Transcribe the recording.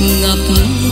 Mm-hmm.